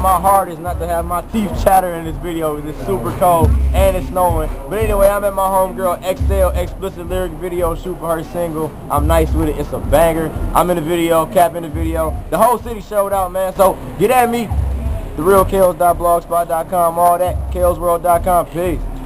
My heart is not to have my teeth chatter in this video it's super cold and it's snowing. But anyway, I'm at my homegirl XL Xplicit Lyric video shoot for her single. I'm nice with it. It's a banger. I'm in the video, Cap in the video. The whole city showed out, man. So get at me. TheRealKelz.blogspot.com, all that. KelzWorld.com. Peace.